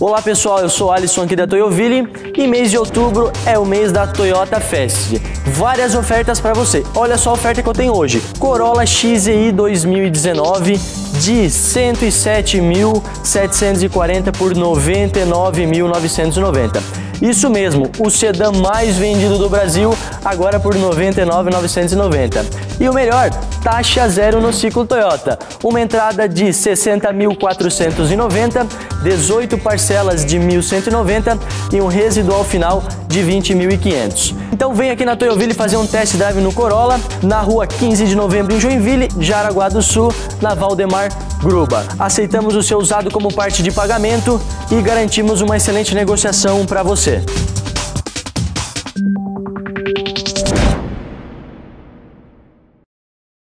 Olá pessoal, eu sou Alisson aqui da Toyoville e mês de outubro é o mês da Toyota Fest. Várias ofertas para você. Olha só a oferta que eu tenho hoje. Corolla XEI 2019 de 107.740 por 99.990. Isso mesmo, o sedã mais vendido do Brasil agora por 99.990. E o melhor, taxa zero no ciclo Toyota. Uma entrada de 60.490, 18 parcelas de 1.190 e um residual final de 20.500. Então vem aqui na Toyoville fazer um test drive no Corolla, na rua 15 de novembro em Joinville, Jaraguá do Sul, na Valdemar Gruba. Aceitamos o seu usado como parte de pagamento e garantimos uma excelente negociação para você.